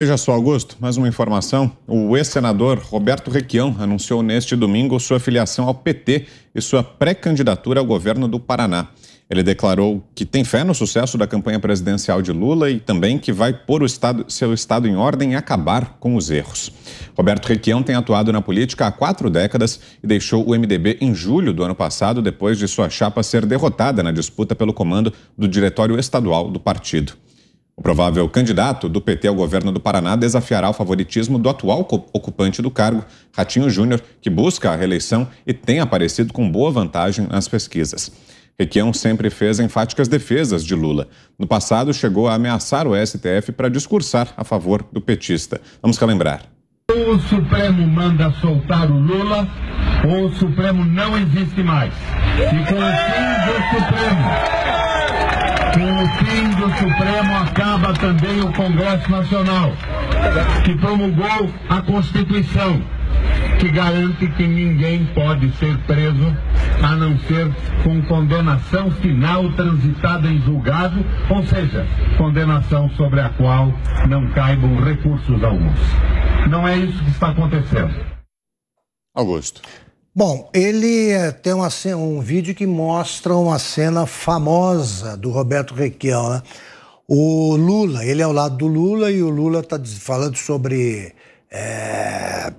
Veja só, Augusto, mais uma informação. O ex-senador Roberto Requião anunciou neste domingo sua filiação ao PT e sua pré-candidatura ao governo do Paraná. Ele declarou que tem fé no sucesso da campanha presidencial de Lula e também que vai pôr estado, seu estado em ordem e acabar com os erros. Roberto Requião tem atuado na política há quatro décadas e deixou o MDB em julho do ano passado, depois de sua chapa ser derrotada na disputa pelo comando do diretório estadual do partido. O provável candidato do PT ao governo do Paraná desafiará o favoritismo do atual ocupante do cargo, Ratinho Júnior, que busca a reeleição e tem aparecido com boa vantagem nas pesquisas. Requião sempre fez enfáticas defesas de Lula. No passado, chegou a ameaçar o STF para discursar a favor do petista. Vamos relembrar. Ou o Supremo manda soltar o Lula, ou o Supremo não existe mais. E com o do Supremo, fim do Supremo acaba também o Congresso Nacional, que promulgou a Constituição, que garante que ninguém pode ser preso a não ser com condenação final transitada em julgado, ou seja, condenação sobre a qual não caibam recursos alguns. Não é isso que está acontecendo. Augusto. Bom, ele eh, tem uma, um vídeo que mostra uma cena famosa do Roberto Requião, né? O Lula, ele é ao lado do Lula e o Lula está falando sobre é,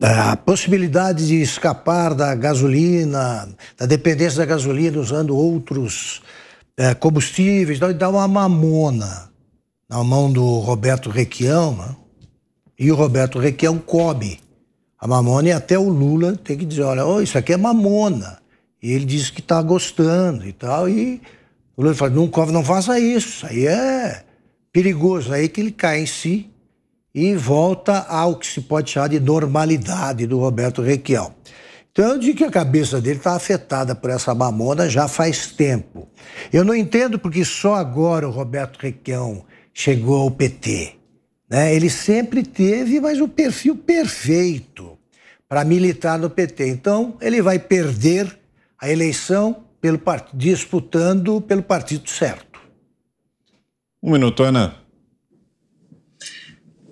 a possibilidade de escapar da gasolina, da dependência da gasolina usando outros é, combustíveis, ele dá uma mamona na mão do Roberto Requião, né? e o Roberto Requião come a mamona e até o Lula tem que dizer, olha, oh, isso aqui é mamona. E ele diz que está gostando e tal, e o Lula fala, não, não faça isso, aí é perigoso. Aí que ele cai em si e volta ao que se pode chamar de normalidade do Roberto Requião. Então eu digo que a cabeça dele está afetada por essa mamona já faz tempo. Eu não entendo porque só agora o Roberto Requião chegou ao PT. Né? Ele sempre teve, mas o perfil perfeito para militar no PT. Então, ele vai perder a eleição pelo part... disputando pelo partido certo. Um minuto, Ana.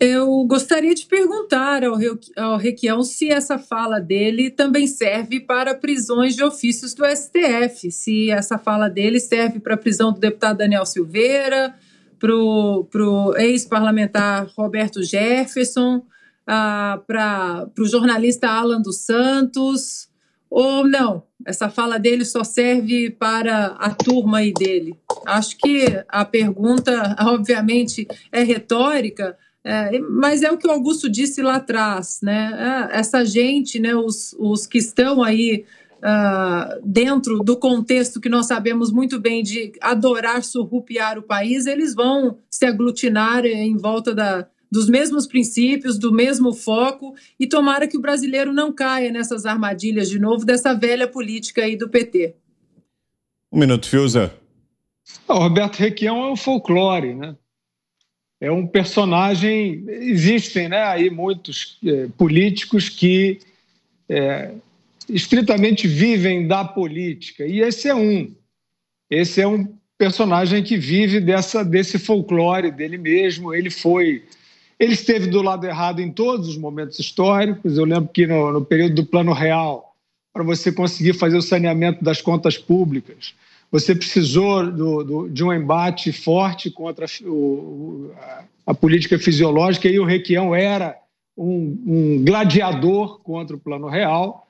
Eu gostaria de perguntar ao, ao Requião se essa fala dele também serve para prisões de ofícios do STF, se essa fala dele serve para a prisão do deputado Daniel Silveira, para o ex-parlamentar Roberto Jefferson, ah, para o jornalista Alan dos Santos, ou não? Essa fala dele só serve para a turma aí dele? Acho que a pergunta, obviamente, é retórica, é, mas é o que o Augusto disse lá atrás, né? É, essa gente, né, os, os que estão aí uh, dentro do contexto que nós sabemos muito bem de adorar surrupiar o país, eles vão se aglutinar em volta da, dos mesmos princípios, do mesmo foco, e tomara que o brasileiro não caia nessas armadilhas de novo dessa velha política aí do PT. Um minuto, Fiuza. O Roberto Requião é um folclore, né? É um personagem. Existem né, aí muitos é, políticos que é, estritamente vivem da política, e esse é um. Esse é um personagem que vive dessa, desse folclore dele mesmo. Ele foi. Ele esteve do lado errado em todos os momentos históricos. Eu lembro que no, no período do Plano Real, para você conseguir fazer o saneamento das contas públicas, você precisou do, do, de um embate forte contra o, a, política fisiológica e o Requião era um, um gladiador contra o Plano Real.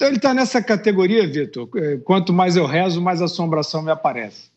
Então ele está nessa categoria, Vitor. É, quanto mais eu rezo, mais assombração me aparece.